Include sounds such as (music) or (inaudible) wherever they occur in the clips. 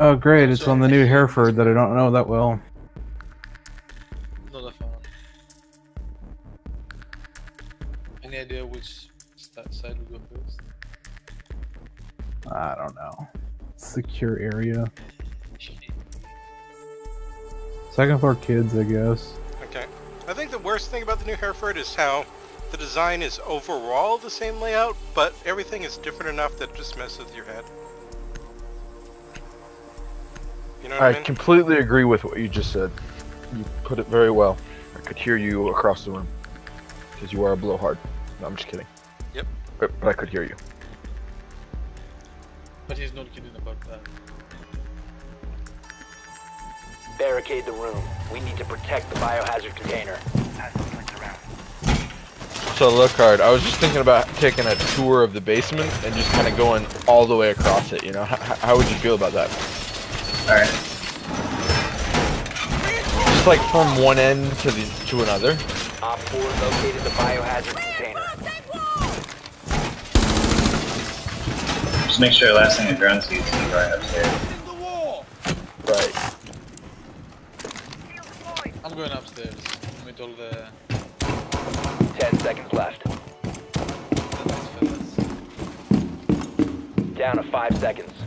Oh, great! It's on the new Hereford that I don't know that well. Not a fan. Any idea which side we go first? I don't know. Secure area. Second floor kids, I guess. Okay. I think the worst thing about the new Hereford is how the design is overall the same layout, but everything is different enough that it just messes with your head. You know what I, I mean? completely agree with what you just said. You put it very well. I could hear you across the room. Because you are a blowhard. No, I'm just kidding. Yep. But, but I could hear you. But he's not kidding about that. Barricade the room. We need to protect the biohazard container. So look hard. I was just thinking about taking a tour of the basement and just kind of going all the way across it. You know, how, how would you feel about that? Alright. Just like from one end to the to another. OPFOR located the biohazard container. Just make sure last thing the drone sees is right upstairs. Right. I'm going upstairs. Meet all the, 10 seconds left. the nice fellas. Down to 5 seconds.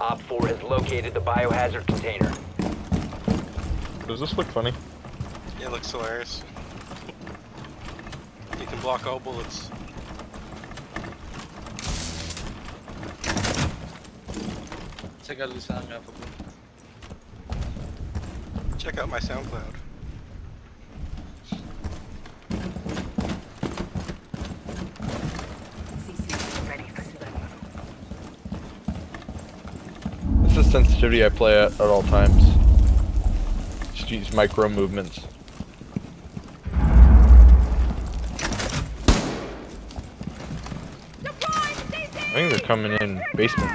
OPFOR has located the biohazard container. Does this look funny? Yeah, it looks hilarious. you can block all bullets. Check out this hang up. Check out my SoundCloud. Sensitivity I play at at all times. Just use micro movements. I think they're coming in basement.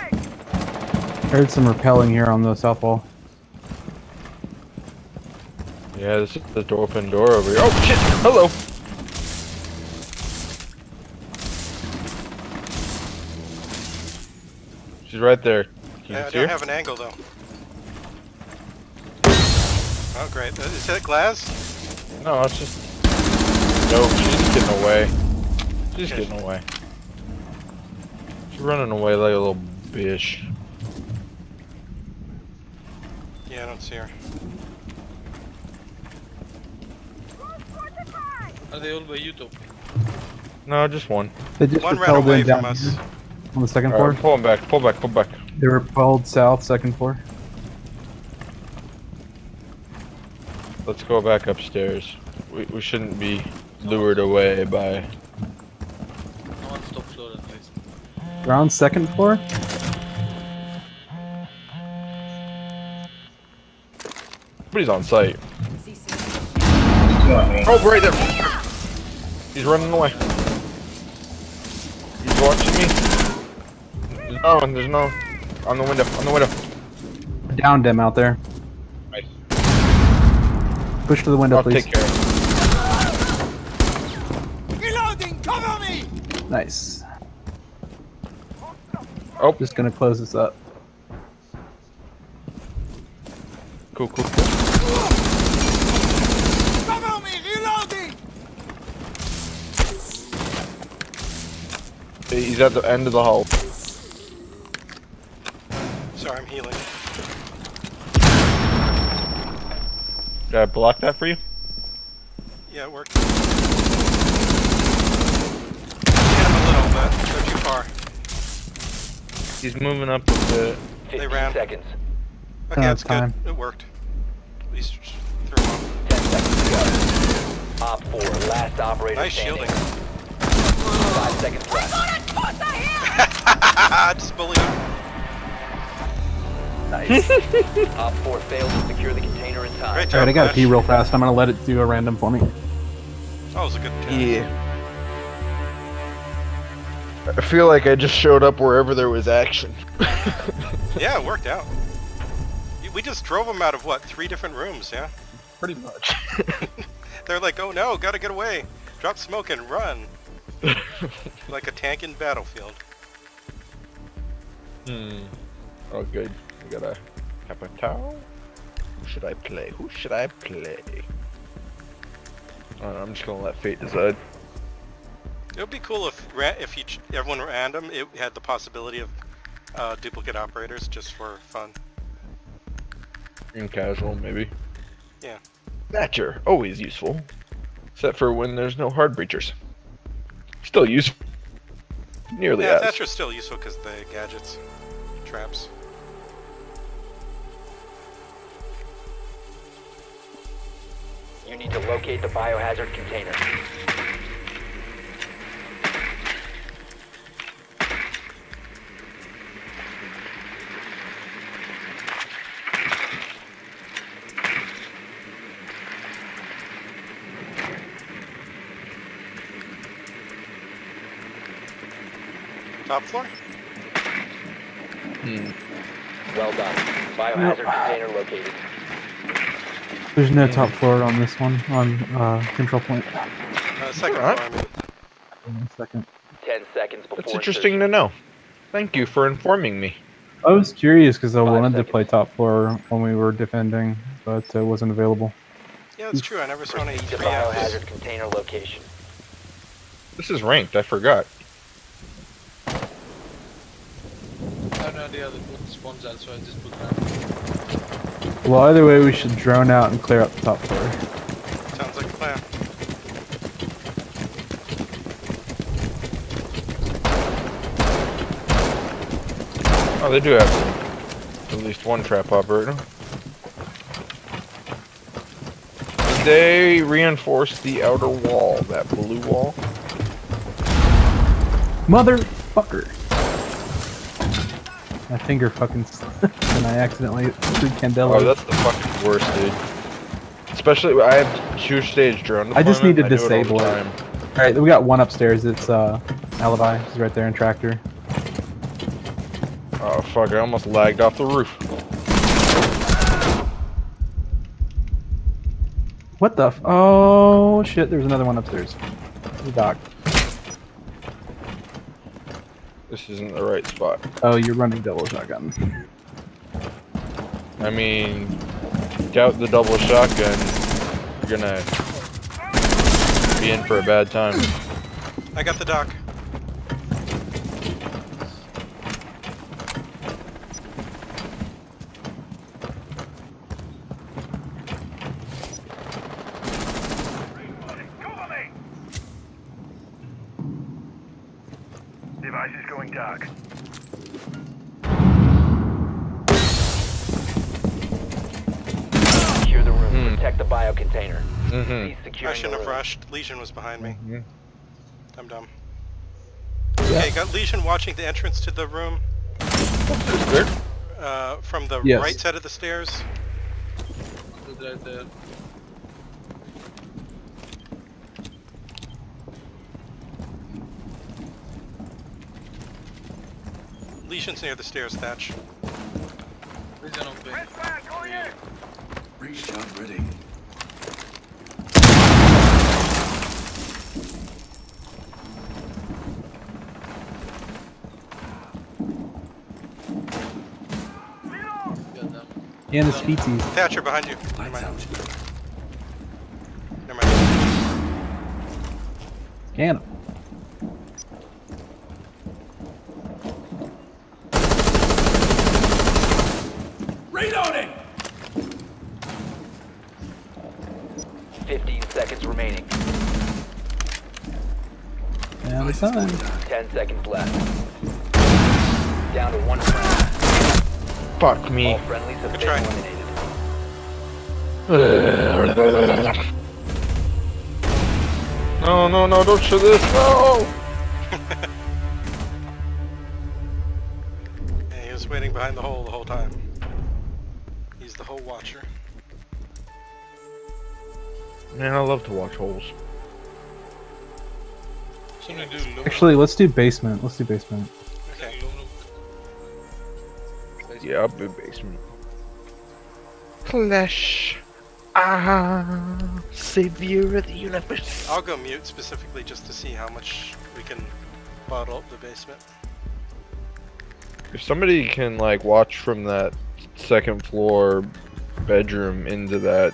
Heard some repelling here on the south wall. Yeah, this is the door open door over here. Oh shit! Hello. She's right there. Can you Yeah, I don't her? have an angle though. Oh great. Is that glass? No, it's just. Nope, she's getting away. She's Okay. getting away. She's running away like a little bitch. Yeah, I don't see her. Are they all by you, Top? No, just one. They just One ran away in down from us. on the second Alright, floor. pull him back, pull back, pull back. They repelled south, second floor. Let's go back upstairs. We, we shouldn't be lured away by. No one's top floor at least. Around second floor. Somebody's on site. You want me? Oh, right there! He's running away. He's watching me. There's no one, there's no. On the window, on the window. Downed him out there. Nice. Push to the window, I'll please. take care of it. Nice. Oh, Just gonna close this up. cool, cool, cool. Cover me, reloading. He's at the end of the hall. Sorry, I'm healing. Did I block that for you? Yeah, it worked. Hit him a little, but they're too far. He's moving up with the. 15 ran. seconds. Okay, Oh, that's good. time. It worked. At least threw him off. 10 seconds to go. OPFOR, last operator Nice standing. shielding. 5 seconds left. (laughs) Just bully him. Nice. (laughs) OPFOR failed to secure the container in time. Great job. Alright, I gotta Flash. pee real fast. I'm gonna let it do a random for me. That was a good tip. Yeah. I feel like I just showed up wherever there was action. (laughs) Yeah, it worked out. We just drove them out of what, three different rooms, yeah? Pretty much. (laughs) They're like, oh no, gotta get away. Drop smoke and run. like a tank in battlefield. Hmm. Oh, good. We got a Capitao. Who should I play? Who should I play? Know, I'm just gonna let fate decide. It would be cool if ra- if each everyone random it had the possibility of uh, duplicate operators just for fun. In casual, maybe. Yeah. Thatcher, always useful. Except for when there's no hard breachers. Still useful. Nearly yeah, as. Thatcher's still useful because the gadgets, traps. You need to locate the biohazard container. Top floor. Hmm. Well done. Biohazard container located. There's no top floor on this one, on uh, control point. Uh, second Alright. floor. I. One second. Ten seconds before That's interesting to know. Thank you for informing me. I was curious because I Five wanted to play top floor when we were defending, but it wasn't available. Yeah, that's true. I never saw any Proceed to three biohazard container location. This is ranked, I forgot. I have no idea that what spawns at, so I just put that. Well, either way, we should drone out and clear up the top floor. Sounds like a plan. Oh, they do have at least one trap operator. Did they reinforce the outer wall, that blue wall? Motherfucker! My finger fucking slipped and I accidentally threw Candela. Oh, that's the fucking worst, dude. Especially, I have two stage drone. I just need to I disable all it. Alright, we got one upstairs. It's uh, Alibi. He's right there in Tractor. Oh fuck! I almost lagged off the roof. What the f- Oh shit, there's another one upstairs. The dock. This isn't the right spot. Oh, you're running double shotgun. (laughs) I mean, doubt the double shotgun. You're gonna be in for a bad time. I got the dock. Device is going dark. Protect the bio container. Mm-hmm. I the shouldn't have rushed. Legion was behind me. Mhm. I'm dumb. Okay, got Legion watching the entrance to the room Good. uh, from the Yes. right side of the stairs. The, the, Legion's near the stairs, Thatch. Legion on ping. Shot ready. And his feetsies. Thatcher behind you. Never mind. out. Never mind. Scan him. Reloading! 15 seconds remaining. And it's time. 10 seconds left. Down to one friend. Fuck me. All friendlies have been eliminated. No, no, no! Don't shoot this! No! (laughs) Yeah, he was waiting behind the hole the whole time. He's the hole watcher. Man, I love to watch holes. Something to do. Actually, let's do basement. Let's do basement. Okay. Aluminum. Yeah, up in basement. Clash. Ah, savior of the universe. I'll go mute specifically just to see how much we can bottle up the basement. if somebody can like watch from that second floor bedroom into that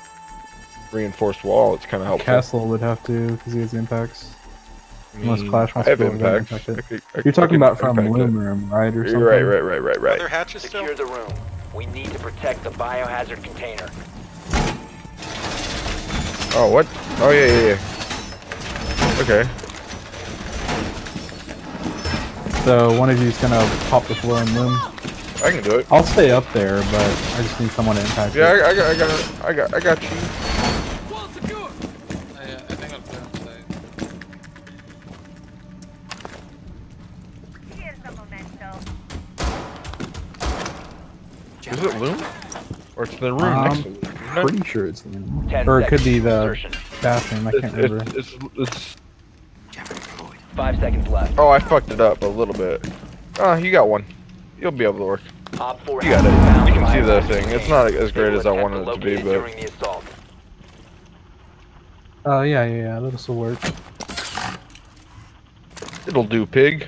reinforced wall, it's kind of helpful. Castle would have to because he has impacts. I Unless mm. Clash wants I have to go and impacts. impact it. I could- I You're talking about from impact it. Loom Room, right? Or something? You're right, right, right, right, Are right. there hatches still? Secure the room. We need to protect the biohazard container. Oh, what? Oh, yeah, yeah, yeah. Okay. So one of you's gonna pop the floor and loom. I can do it. I'll stay up there, but I just need someone to impact Yeah, it. I, I got, I got, I got, I got you. Is it Loom? Or it's the room next to Um, Loom? Pretty sure it's loom. Ten Or it could be the insertion. bathroom. I can't It's, remember. it's, it's, it's, Five seconds left. oh, I fucked it up a little bit. Oh, you got one. You'll be able to work. OPFOR You got it. You can see the thing. It's not as great as I wanted it to be, but during the assault. Oh yeah, yeah, yeah. This will still work. it'll do, pig.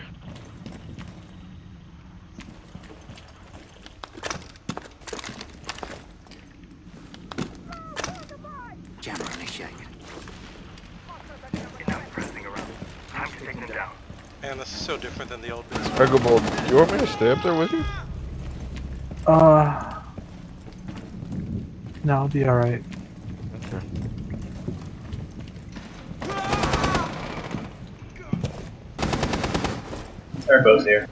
Jammer initiated. Enough pressing around. Time to take them down. Man, this is so different than the old business. Megabold, do you want me to stay up there with you? Uh. No, I'll be alright. Okay. They're both here.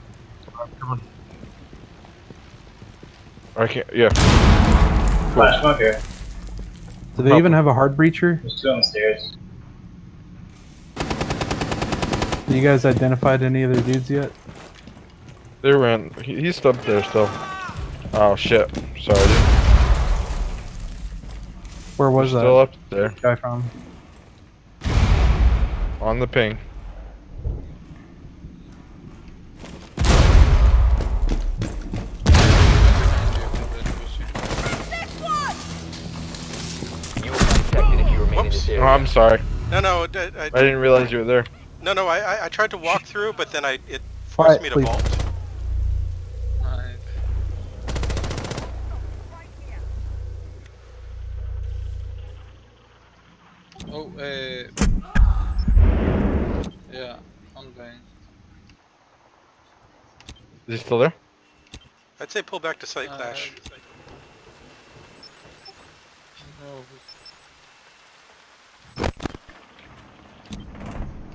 I can't, yeah. Flash, come up here. Do they even have a hard breacher? There's two on the stairs. Have you guys identified any of their dudes yet? They ran, he, he's up there still. Oh shit, sorry dude. Where was that Still up there, guy from? on the ping. You will be detected if you remain in this Whoops. area. Oh, I'm sorry. No, no, I, I, I didn't realize you were there. no, no. I, I, I tried to walk through, but then I it forced Quiet, me to please. vault. Nice. Oh, uh, yeah, on bang. Is he still there? I'd say pull back to site Uh, clash. No,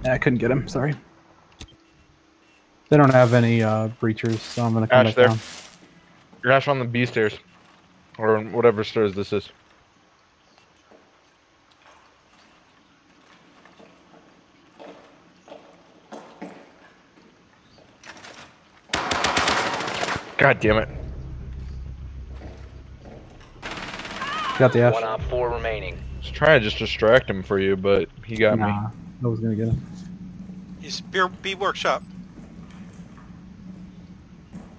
Yeah, I couldn't get him. Sorry. They don't have any uh, breachers, so I'm gonna come Ash back there. down. You're Ash on the B stairs. Or whatever stairs this is. God damn it. Got the One Ash. op 4 remaining. I was trying to just distract him for you, but he got me. Nah, I was gonna get him. He's B, B workshop.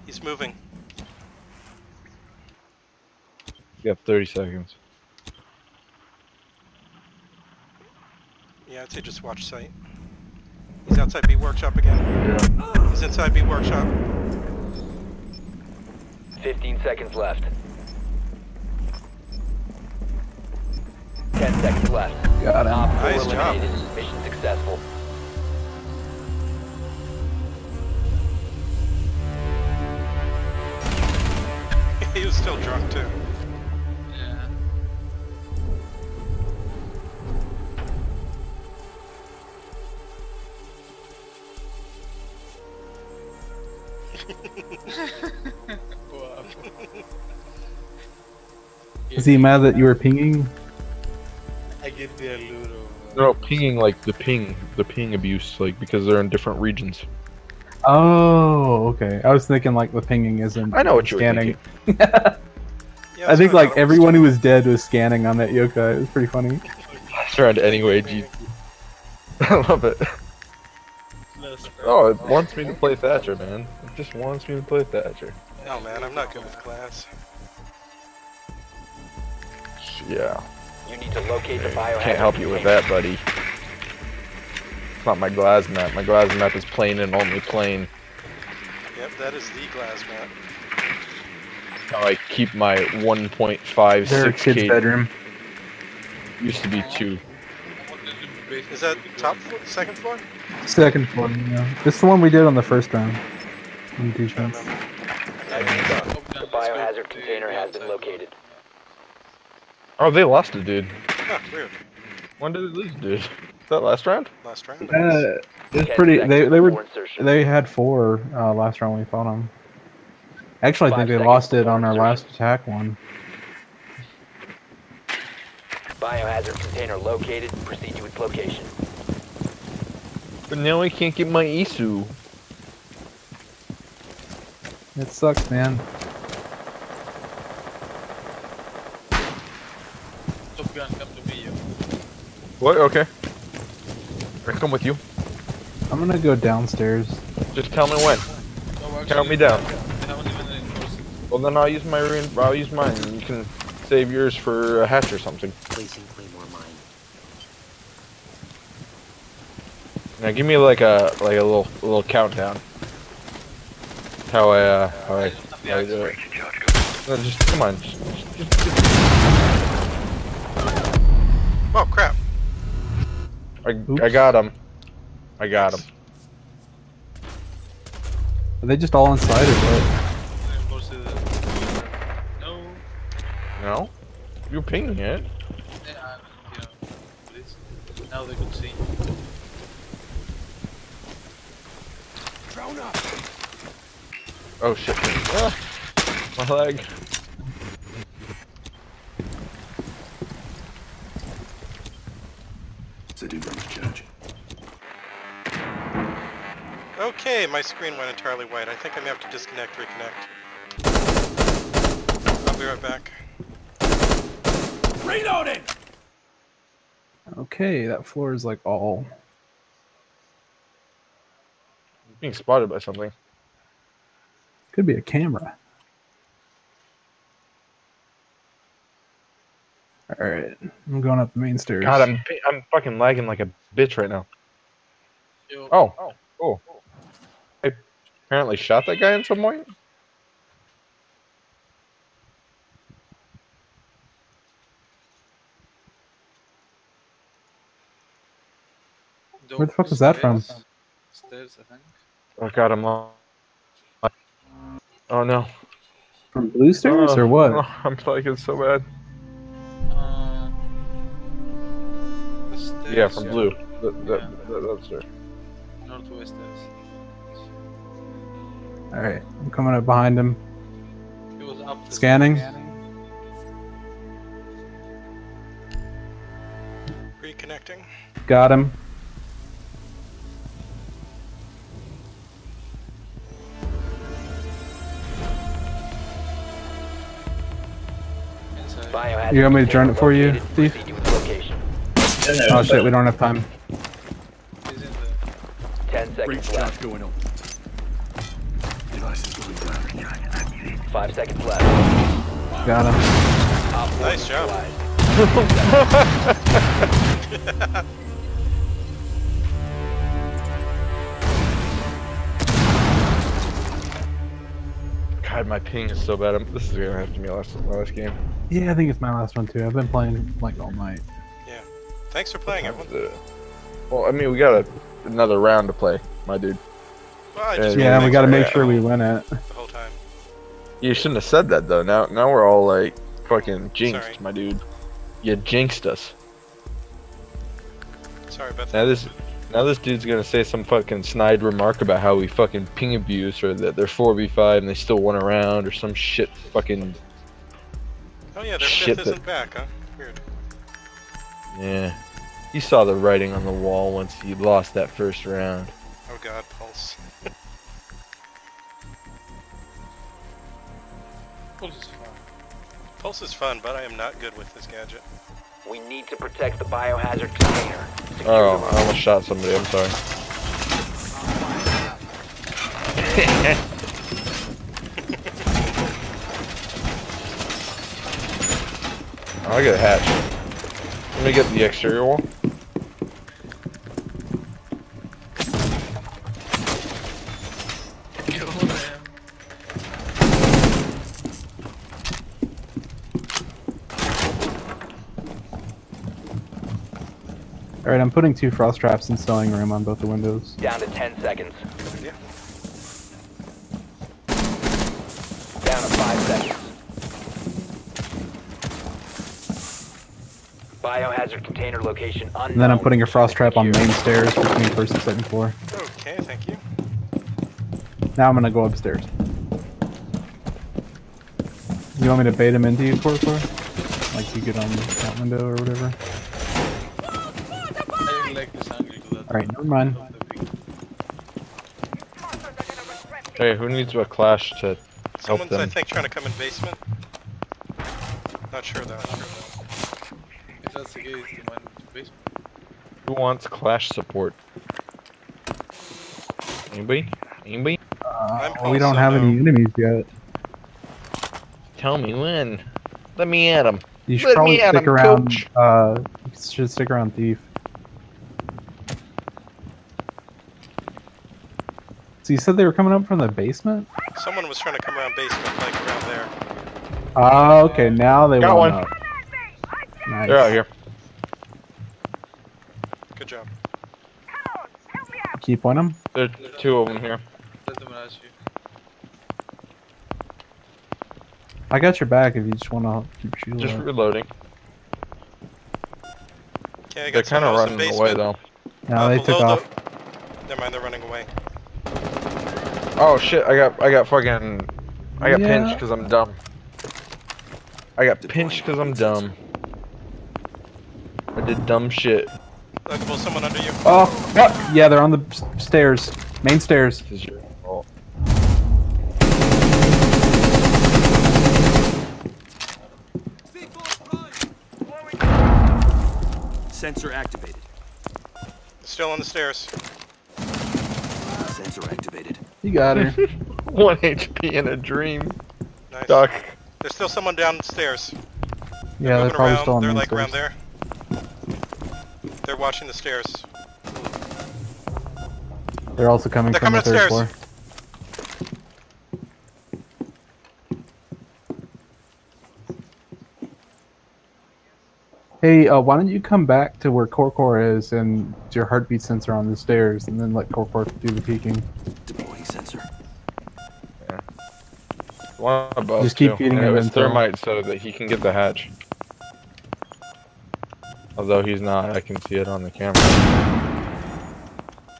He's moving. You got 30 seconds. Yeah, I'd say just watch site. He's outside B workshop again. Yeah. He's inside B workshop. 15 seconds left. 10 seconds left. Got him. Op 4 Nice job. Mission successful. (laughs) he was still drunk too. Wow. Is he mad that you were pinging? I get the allure of. Uh, no, pinging like the ping, the ping abuse, like because they're in different regions. Oh, okay. I was thinking like the pinging isn't. I know what you were scanning. (laughs) Yeah, I think like thought it was everyone who was dead was scanning on that yokai. It was pretty funny. (laughs) It's around anyway, G. (laughs) I love it. Oh, it wants me to play Thatcher, man. It just wants me to play Thatcher. No man, I'm not good with glass. Yeah. You need to locate the biohazard Can't help you with that, buddy. It's not my glass map. My glass map is plain and only plain. Yep. that is the glass mat. How I keep my 1.56 Their kid's K. bedroom. Used to be two. I wanted to base- Is that top floor, second floor? Second floor, yeah. This is the one we did on the first round. In defense. Open The and let's go biohazard container has been located. Oh, they lost a dude. Huh, weird. When did they lose, a dude? that last round? Last round. Uh, it's pretty. They they were they had four uh, last round when we fought them. Actually, I think they lost it on our last attack one. Biohazard container located. Proceed to its location. But now I can't get my Isu. It sucks, man. Top Gun, come to me, yo. What? Okay. I come with you. I'm gonna go downstairs. Just tell me when. No, Count me down. They haven't even reinforced. Well, then I'll use my rein- I'll use mine. and You can save yours for a hatch or something. Placing Claymore mine. Now give me like a like a little little countdown. How I uh how I, how I do it. No, just come on. Just, just, just, just- Oh crap. I I got him. I got him. Are they just all inside or what? Reinforced it. No. No, you're pinging it. Yeah, I- you know, please. Now they could see. Oh shit. Ah, my leg. Okay, my screen went entirely white. I think I may have to disconnect, reconnect. I'll be right back. Okay, that floor is like all. Being spotted by something. Could be a camera. All right, I'm going up the main stairs. God, I'm I'm fucking lagging like a bitch right now. Yo, Oh, oh, cool. I apparently shot that guy in some way. Where the fuck was that from? stairs. Stairs, I think. Oh god, I'm lost. Oh no. from blue stairs Oh, or what? oh, (laughs) I'm lagging so bad. Uh, stairs, Yeah, from blue. That, that, Yeah. that, that's there. Northwest stairs. All right, I'm coming up behind him. He was up. the Scanning. Reconnecting. Got him. You want me to container join it for you, located. Steve? Proceed to its location. Then there Oh shit, we don't have time. He's in the. Ten seconds left. going on. Devices going down. Five seconds left. Got him. Nice job. neutralized. (laughs) God, my ping is so bad. I'm, this is gonna have to be my last, my last game. Yeah, I think it's my last one too. I've been playing like all night. Yeah. Thanks for playing, everyone. Uh, Well, I mean, we got a, another round to play, my dude. Well, I Yeah, just Yeah, we got to make sure we win it. the whole time. You shouldn't have said that though. Now, now we're all like fucking jinxed, Sorry. my dude. You jinxed us. Sorry about Now this, now this dude's gonna say some fucking snide remark about how we fucking ping abuse or that they're four v five and they still won a round or some shit. Fucking Oh yeah, their shit fifth that- isn't back, huh? Weird. yeah. You saw the writing on the wall once you lost that first round. Oh god, Pulse. Pulse is fine. Pulse is fun, but I am not good with this gadget. We need to protect the biohazard container. Secure Oh. I almost shot somebody. I'm sorry. (laughs) I got a hatch. Let me get the exterior one. Alright, I'm putting two frost traps and sewing room on both the windows. Down to 10 seconds. Yeah. Biohazard container location unknown. And then I'm putting a frost trap on main stairs between first and second floor. Okay, thank you. Now I'm gonna go upstairs. You want me to bait him into you, Corcor? Like you get on that window or whatever? Like this angle to that. Alright, never mind. of the big- Hey, who needs a clash to help Someone's, I think, trying to come in basement. Not sure though. If that's the case, do you mind basement? Who wants clash support? Anybody? Anybody? Uh, we don't also have any enemies yet. Tell me when. Let me at him. You should Let probably stick him, around. coach. Uh, you should stick around thief. So you said they were coming up from the basement? Someone was trying to come around basement, like around there. Oh, okay. Now they Got want one. up. Nice. They're out here. Good job. Keep on them. There's two of them here. Let them ask you. I got your back if you just want to keep shooting. Just reloading. Okay, They're kind of someone else in running away though. No, Uh, they took below the- off. Never mind, they're running away. Oh shit! I got I got fucking I got Yeah. pinched because I'm dumb. I got pinched because I'm dumb. I did dumb shit. Look, will someone under you? Oh, fuck! Yeah, they're on the stairs. Main stairs. This is your fault. Sensor activated. Still on the stairs. Sensor activated. You got her. (laughs) One HP in a dream. Nice. Duck. There's still someone downstairs. yeah, they're Moving probably around. still on They're like stairs. around there. They're watching the stairs. They're also coming They're from the coming third upstairs. floor. Hey, uh, why don't you come back to where Corcor is and do your heartbeat sensor on the stairs, and then let Corcor do the peeking. Deploying sensor. One above Just keep too. feeding and it him was thermite so that he can get the hatch. Although he's not, I can see it on the camera.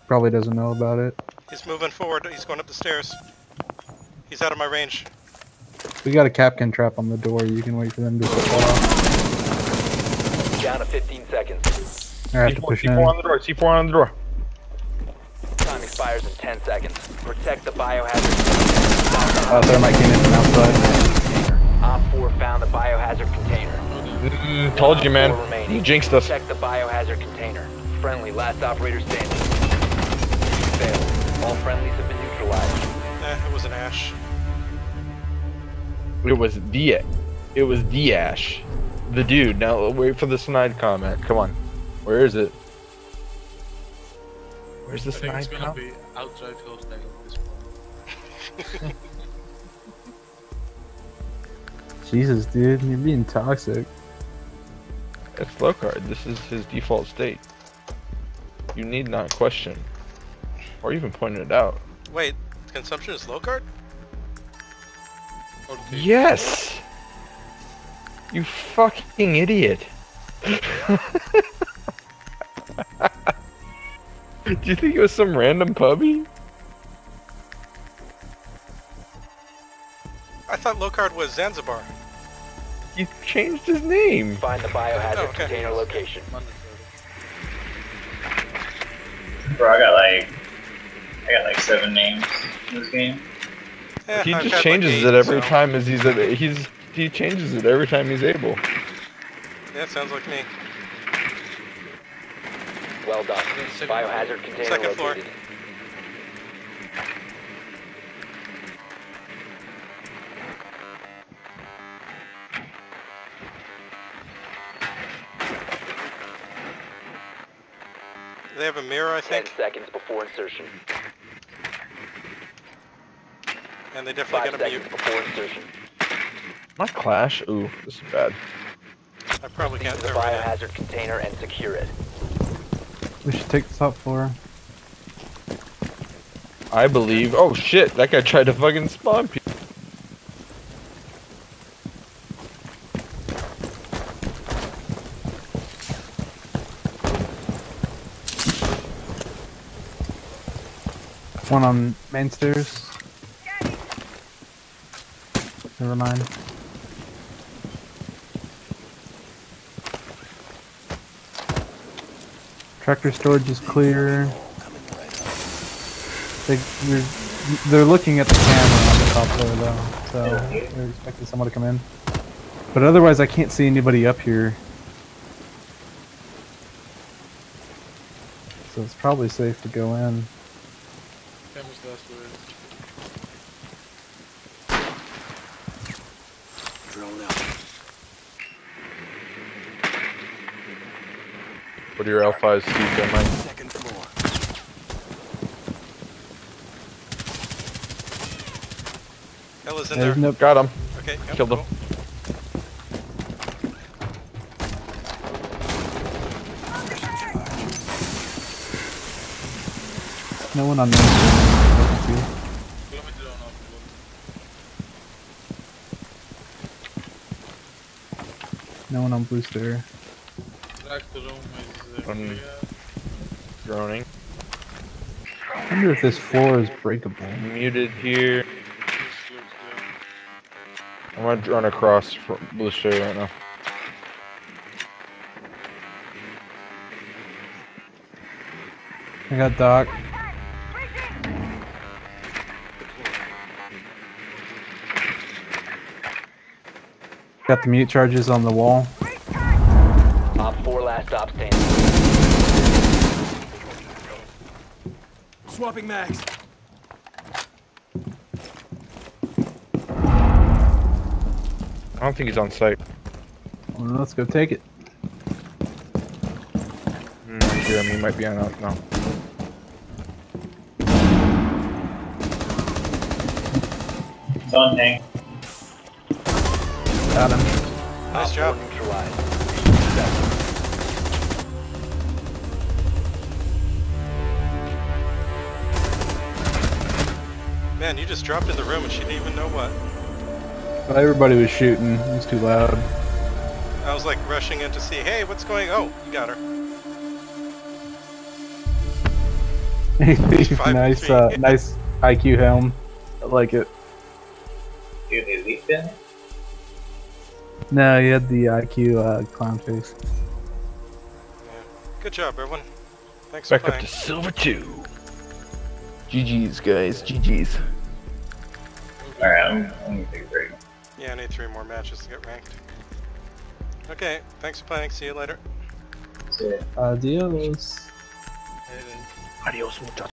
Probably doesn't know about it. He's moving forward. He's going up the stairs. He's out of my range. We got a Kapkan trap on the door. You can wait for them to fall off. Down to 15 seconds. Or have to C4, push C4 in. on the door. C4 on the door. Time expires in 10 seconds. Protect the biohazard Uh, thermite came in from outside. Op 4 found the biohazard container. Mm, told you, man. You jinxed us. Protect the biohazard container. Friendly, last operator standing. Failed. All friendlies have been neutralized. Eh, it was an ash. It was the, it was the Ash, the dude. Now wait for the snide comment. Come on, where is it? Where's the I think it's gonna comment? be outright hostile at this point. (laughs) Jesus, dude, you're being toxic. It's Locard. This is his default state. You need not question, or even point it out. Wait, consumption is low card? Yes. You fucking idiot. (laughs) Do you think it was some random puppy? I thought low card was Zanzibar. He changed his name. Find the biohazard Oh, okay. container location. Mandatory. Bro, I got like, I got like seven names in this game. Eh, He I've just had, like, changes eight, it every so- time as he's he's he changes it every time he's able. Yeah, sounds like me. Well done. Biohazard container Second floor. They have a mirror, I think. 10 think, seconds before insertion. and they definitely 5 got a mute. before insertion. Not Clash. Ooh, this is bad. I probably can't Use the thermite it. biohazard container and secure it. We should take the top floor. I believe. Oh shit! That guy tried to fucking spawn people. One on main stairs. Never mind. Tractor storage is clear. They, they're, looking at the camera on the top floor though, so they're expecting someone to come in. But otherwise, I can't see anybody up here. So it's probably safe to go in. Cameras downstairs. Drone out. What are your L5s see that might Second floor. Ela's in There's there. no got him? Okay, yep, Killed him. no one on main stairs. I can see. Kilometer on off. No one on blue stair. Tractor room is uh, Um. Droning. I wonder if this floor is breakable. Muted here. This looks good. I'm gonna run across blue stair right now. I got Doc. Got the mute charges on the wall. OPFOR last stop standing. Swapping mags. I don't think he's on site. Well, let's go take it. Mm, Jeremy might be on out now. It's on tank. Got him. Nice Op job. Man, you just dropped in the room and she didn't even know what. But everybody was shooting. It was too loud. I was like rushing in to see, hey, what's going Oh, you got her. (laughs) Nice, uh, nice IQ helm. I like it. Dude, they leaked in? No, you had the IQ uh, clown face. Good job, everyone. Thanks for Back up to silver two. GG's guys, GG's. Alright, I'm, I'm gonna take a break. Yeah, I need three more matches to get ranked. Okay, thanks for playing. See you later. See ya. Adios. Adios, muchachos.